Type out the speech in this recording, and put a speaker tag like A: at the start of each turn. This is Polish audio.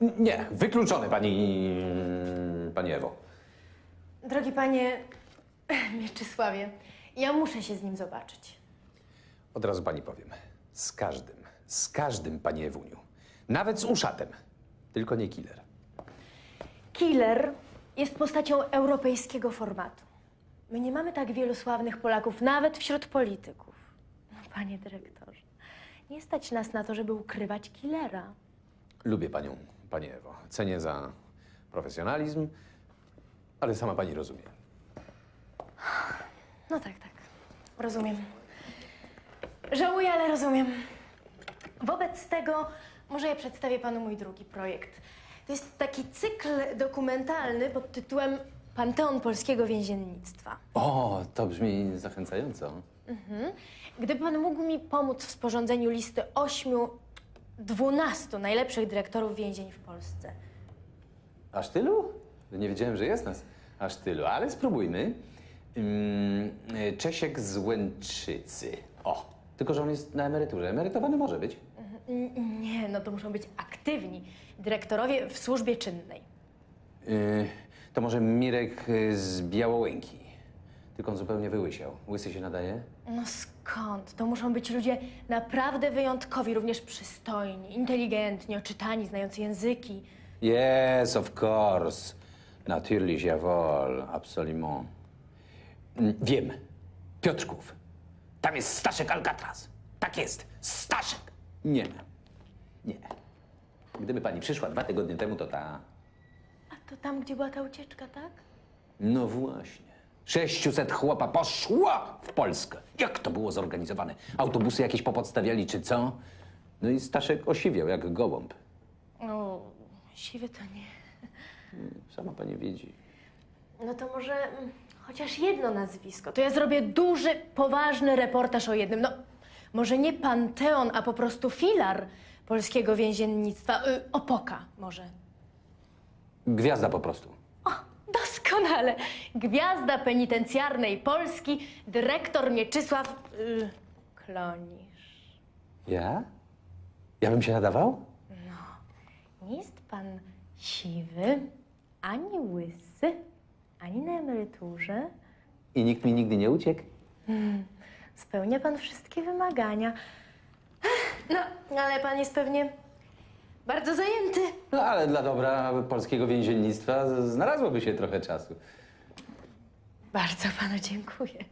A: Nie, wykluczony, pani... pani Ewo.
B: Drogi panie Mieczysławie, ja muszę się z nim zobaczyć.
A: Od razu pani powiem. Z każdym, z każdym, pani Ewuniu. Nawet z uszatem. Tylko nie killer.
B: Killer jest postacią europejskiego formatu. My nie mamy tak wielu sławnych Polaków, nawet wśród polityków. No, panie dyrektorze, nie stać nas na to, żeby ukrywać killera.
A: Lubię panią, pani Ewo. Cenię za profesjonalizm, ale sama pani rozumie.
B: No tak, tak. Rozumiem. Żałuję, ale rozumiem. Wobec tego może ja przedstawię panu mój drugi projekt. To jest taki cykl dokumentalny pod tytułem Panteon Polskiego Więziennictwa.
A: O, to brzmi zachęcająco.
B: Gdyby pan mógł mi pomóc w sporządzeniu listy ośmiu, dwunastu najlepszych dyrektorów więzień w Polsce.
A: Aż tylu? Nie wiedziałem, że jest nas aż tylu, ale spróbujmy. Y, Czesiek z Łęczycy. O, tylko że on jest na emeryturze. Emerytowany może być.
B: N- Nie, no to muszą być aktywni dyrektorowie w służbie czynnej.
A: Y, to może Mirek y, z Białołęki. Tylko on zupełnie wyłysiał. Łysy się nadaje?
B: No skąd? To muszą być ludzie naprawdę wyjątkowi, również przystojni, inteligentni, oczytani, znający języki.
A: Yes, of course. Natürlich, jawohl, absolument. Mm, Wiem. Piotrków. Tam jest Staszek Alcatraz. Tak jest. Staszek. Nie. Nie. Gdyby pani przyszła dwa tygodnie temu, to ta...
B: A to tam, gdzie była ta ucieczka, tak?
A: No właśnie. 600 chłopa poszło w Polskę. Jak to było zorganizowane? Autobusy jakieś popodstawiali, czy co? No i Staszek osiwiał jak gołąb.
B: No, siwy to nie.
A: Sama pani widzi.
B: No to może mm, chociaż jedno nazwisko. To ja zrobię duży, poważny reportaż o jednym. No, może nie panteon, a po prostu filar polskiego więziennictwa. Y, opoka może.
A: Gwiazda po prostu.
B: Doskonale. Gwiazda penitencjarnej Polski, dyrektor Mieczysław y, Klonisz.
A: Ja? Ja bym się nadawał?
B: Nie jest pan siwy, ani łysy, ani na emeryturze.
A: I nikt mi nigdy nie uciekł?
B: Spełnia pan wszystkie wymagania. No, ale pan jest pewnie bardzo zajęty.
A: No ale dla dobra polskiego więziennictwa znalazłoby się trochę czasu.
B: Bardzo panu dziękuję.